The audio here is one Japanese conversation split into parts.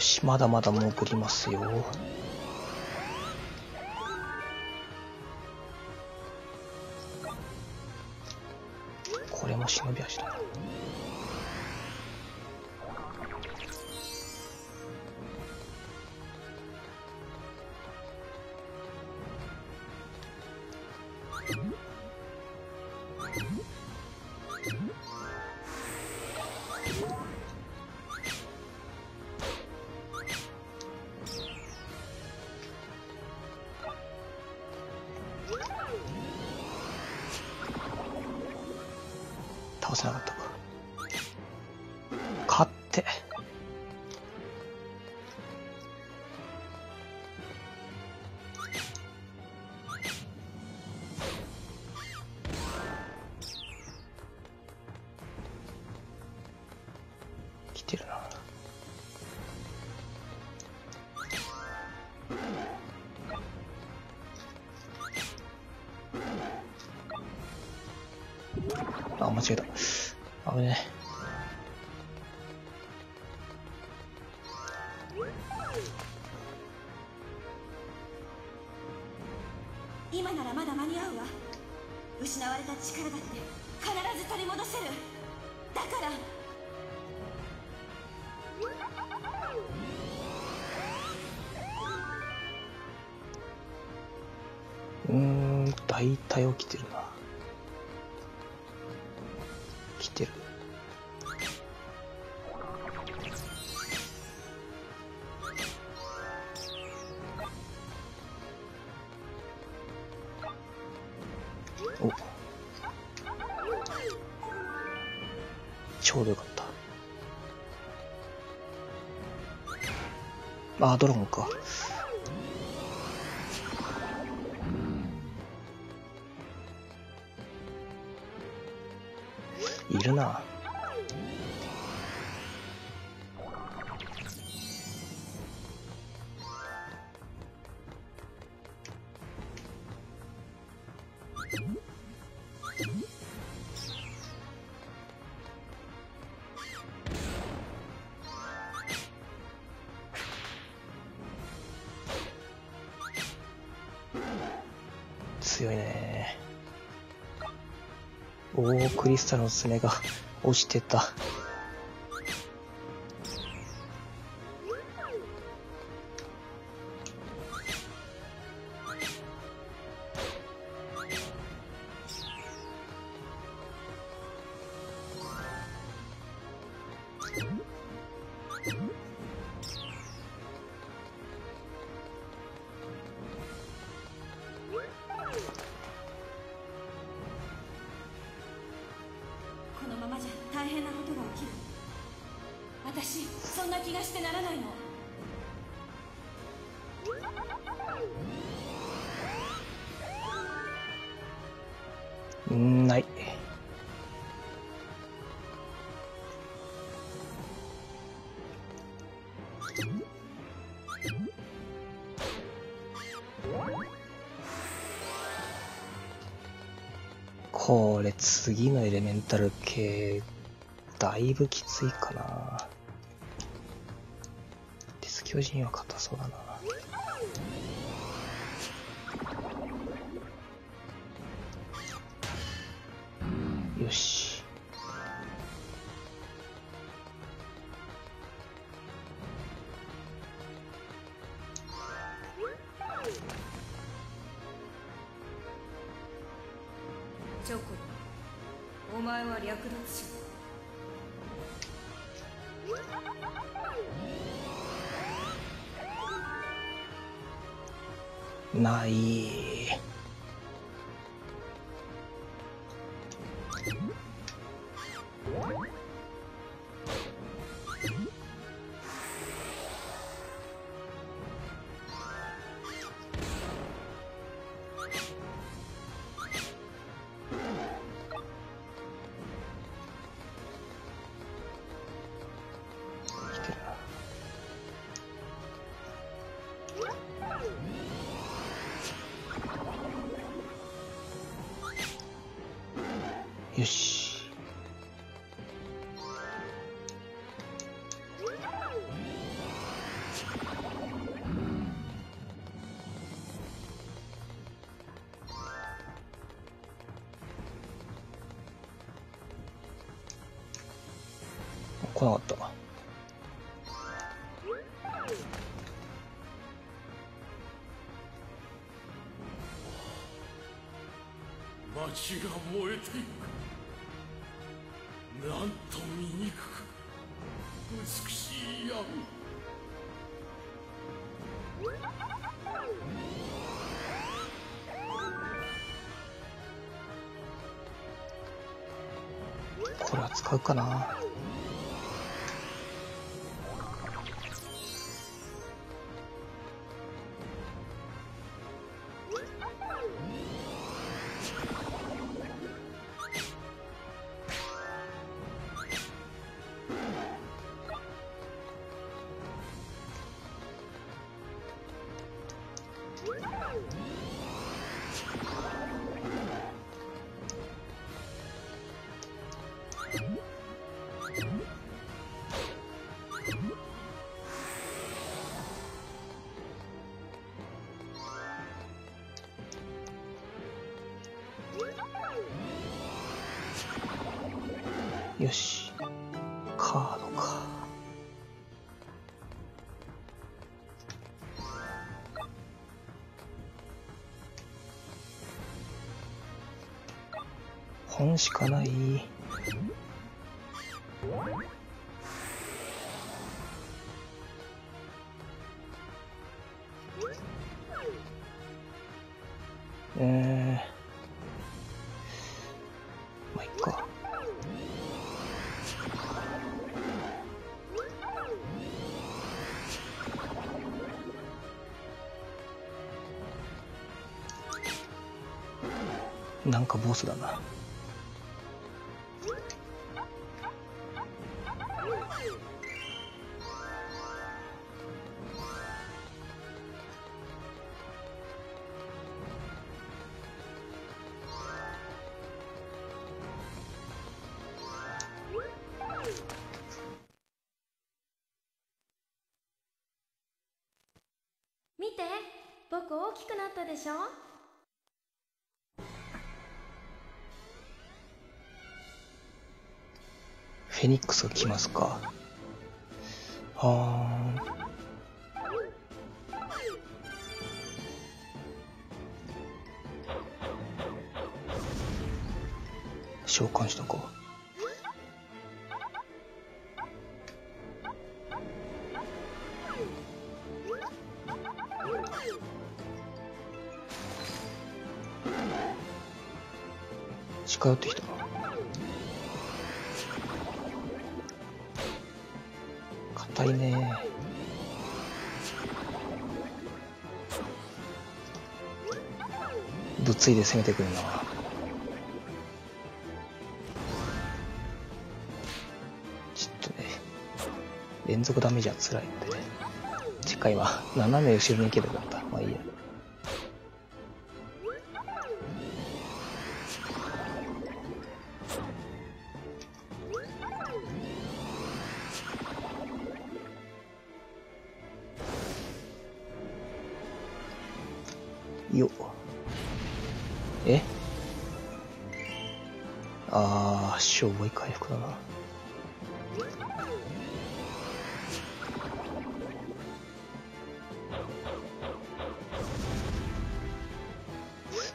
し、まだまだ潜りますよ。これも忍び足だな。倒せなかったか。勝って。来てるな。危ね今ならまだ間に合うわ失われた力だって必ず取り戻せるだからえ。うーん、大体起きてるな。ちょうどよかった。あ、ドラゴンか。いるな。強いねおお、クリスタルの爪が落ちてた。私そんな気がしてならないのんない。これ次のエレメンタル系、だいぶきついかな。巨人は硬そうだな。よし。チョコお前は略奪者ない。よし。街が燃えていくなんと醜く美しい闇これは使うかな。よし。カードか。本しかない。えー、んかボスだな。見て僕大きくなったでしょ？フェニックスが来ますか。はーん。召喚したか。近寄ってきた。硬いね。ぶっついで攻めてくるな。ちょっとね連続ダメージは辛いんで次回は斜め後ろに行けばよかった。よえ？あー、しょぼい回復だな。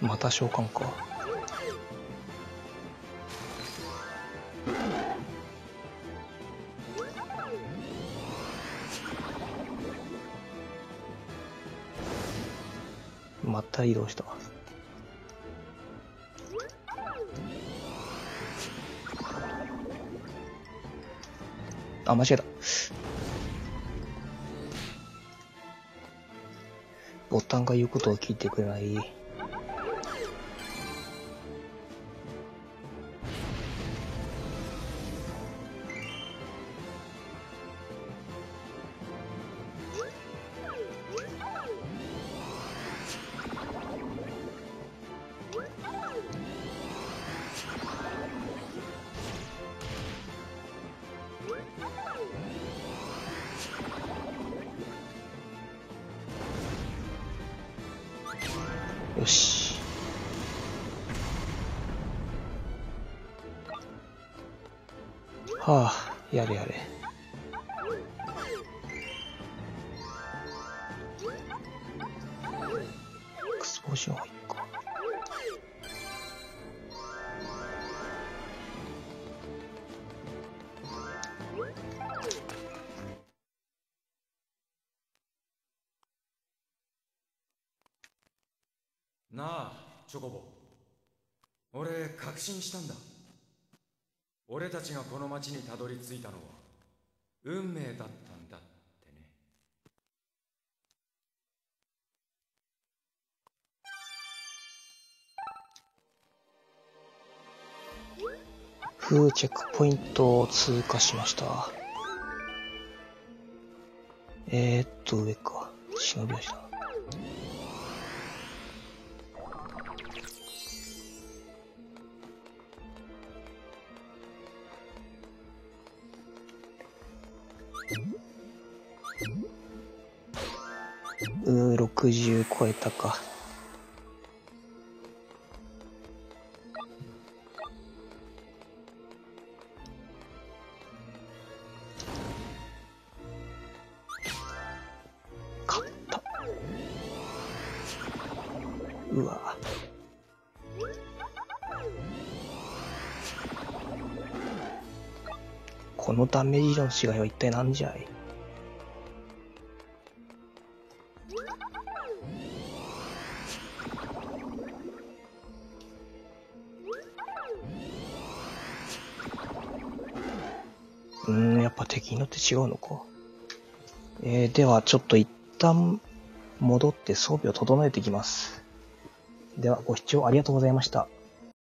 また召喚か。また移動した。あ、間違えた。ボタンが言うことを聞いてくれない。はあ、やれやれ。クスポーション入っか。なあチョコボ俺確信したんだ俺たちがこの町にたどり着いたのは運命だったんだってねふう、チェックポイントを通過しました。えー、っと、上か。忍び出した。60超えたか。勝った。うわ。このダメージの違いは一体何じゃい？うん、やっぱ敵によって違うのか。えー、ではちょっと一旦戻って装備を整えていきます。ではご視聴ありがとうございました。